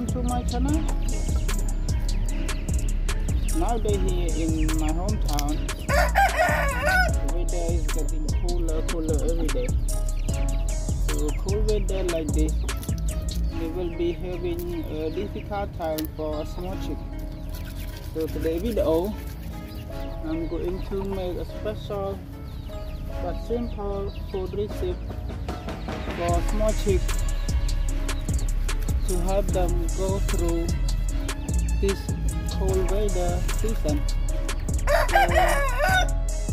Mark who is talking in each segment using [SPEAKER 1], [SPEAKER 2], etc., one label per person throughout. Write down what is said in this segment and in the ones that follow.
[SPEAKER 1] welcome to my channel. Nowadays here in my hometown. The weather is getting cooler cooler every day. So cool weather like this we will be having a difficult time for small chick so today video I'm going to make a special but simple food recipe for small chicks to help them go through this cold weather season. So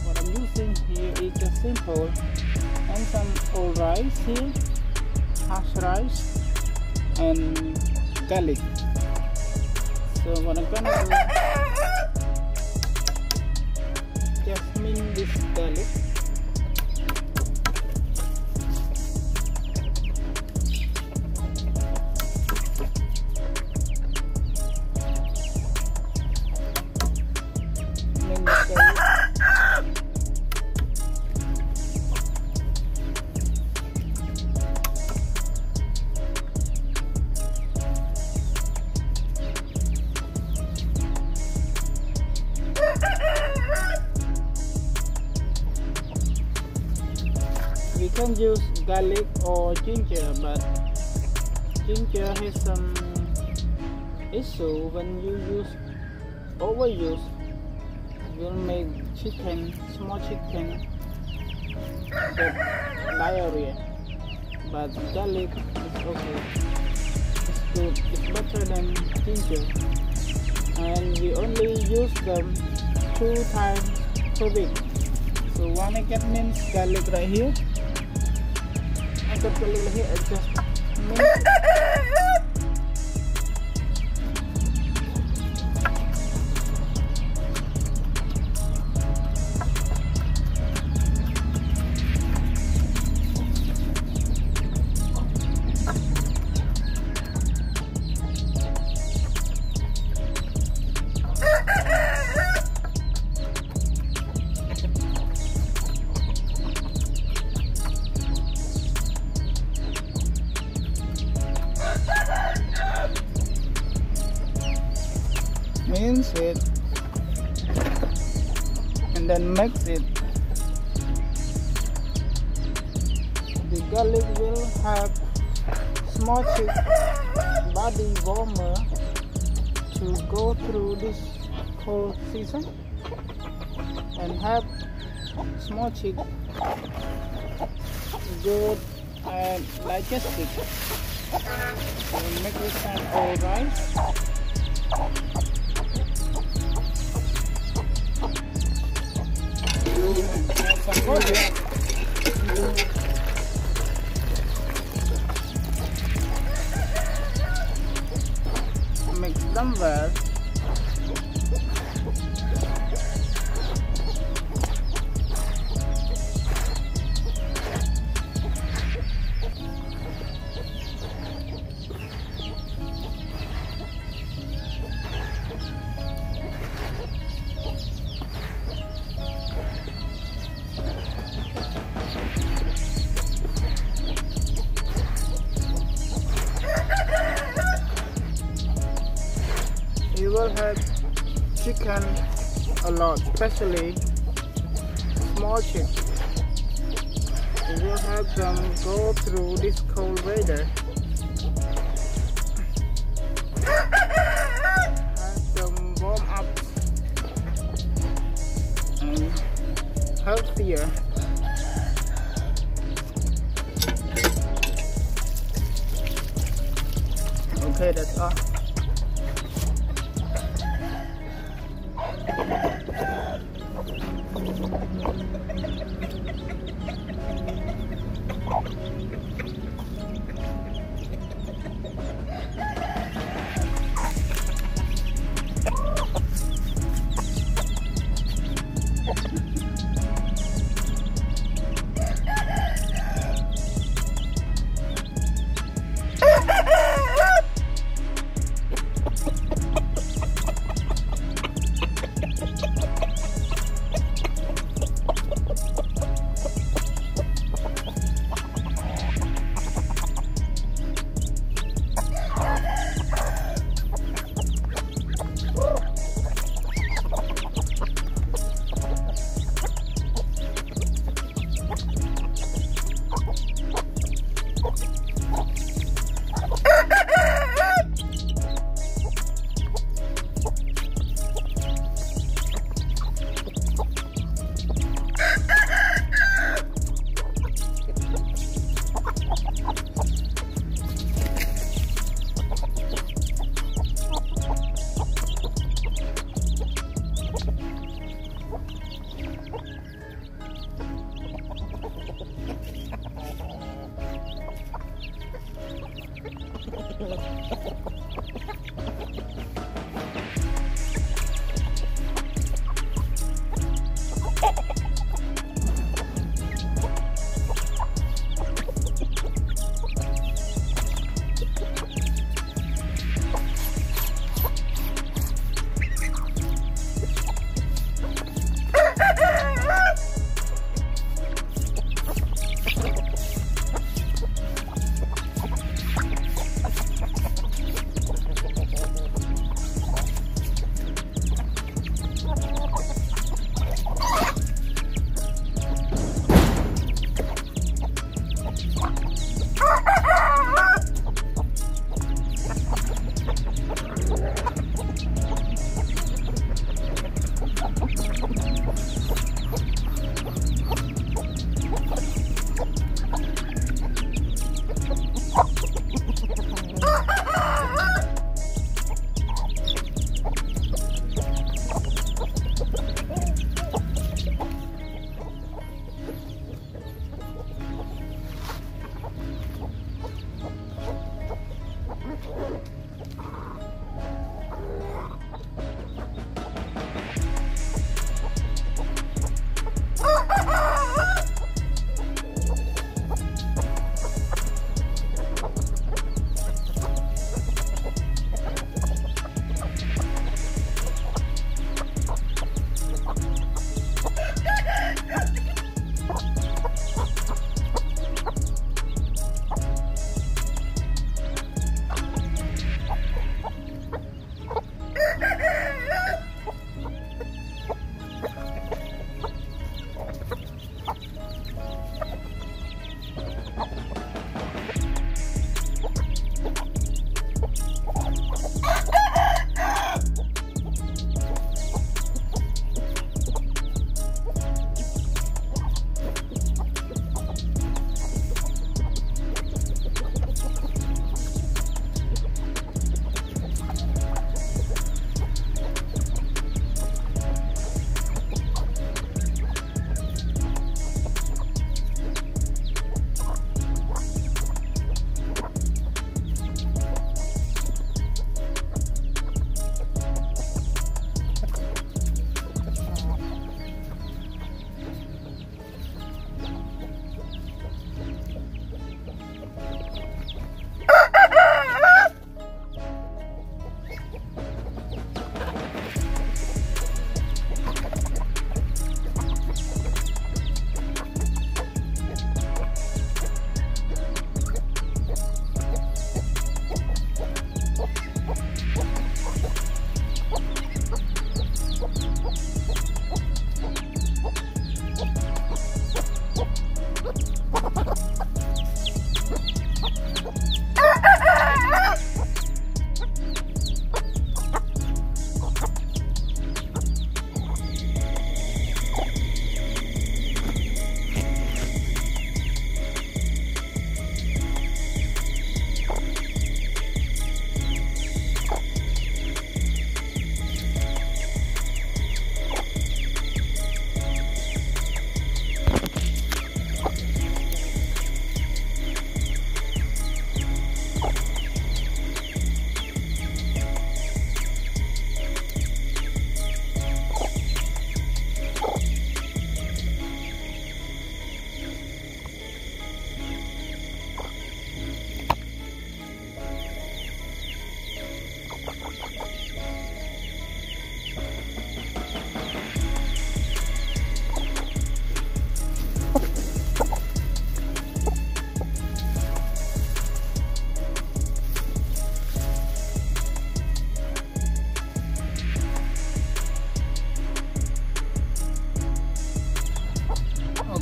[SPEAKER 1] what I'm using here is just simple and some old rice here, hash rice and garlic. So what I'm gonna do just mint this garlic can use garlic or ginger but ginger has some issue when you use overuse. Will make chicken small chicken get diarrhea. But garlic is okay. It's good. It's better than ginger. And we only use them two times per week. So one get minced garlic right here I got garlic right and mix it the garlic will have small body warmer to go through this cold season and have small good and digestive so make this some old rice Mix chicken a lot, especially small chicken. You will have them go through this cold weather. Them warm up and healthier. Okay, that's all.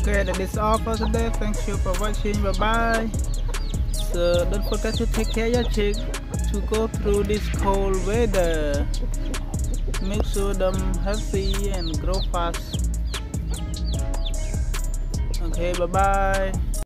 [SPEAKER 1] Okay that is all for today thank you for watching. Bye bye so don't forget to take care of your chick to go through this cold weather. Make sure them healthy and grow fast. Okay bye bye